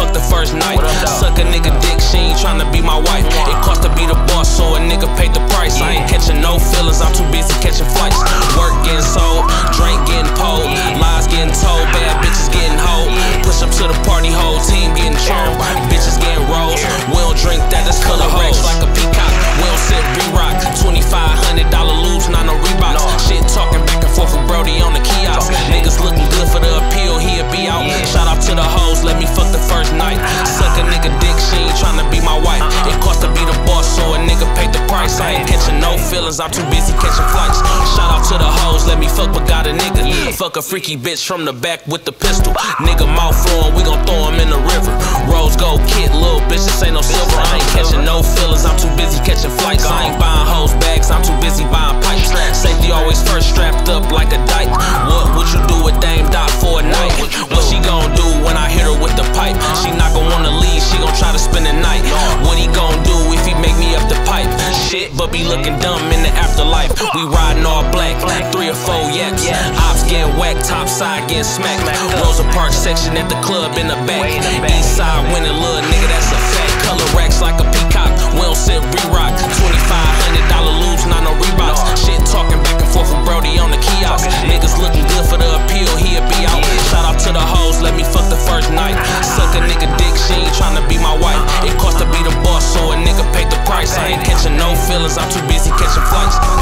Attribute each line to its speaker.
Speaker 1: fuck the first night. Suck a nigga dick, she ain't tryna be my wife. I'm too busy catching flights. Shout out to the hoes, let me fuck but got a nigga. Yeah. Fuck a freaky bitch from the back with the pistol. Nigga mouth flowing, we gon' throw him in the river. Rose gold kid, little bitch, this ain't no but be looking dumb in the afterlife. We riding all black, three or four yaks. Ops getting whacked, top side getting smacked. Rosa Park section at the club in the back. East side winning, little nigga, that's a fact. Color racks like a peacock. We don't sit re-rock. $2,500 Loubs, not no Reeboks. Shit talking back and forth with Brody on the kiosk. Niggas looking good for the appeal, he'll be out. Shout out to the hoes, let me fuck the first night. Suck a nigga dick, she ain't tryna be my wife. It cost to be the boss, so a nigga paid the price. I ain't feelings, I'm too busy catching flights.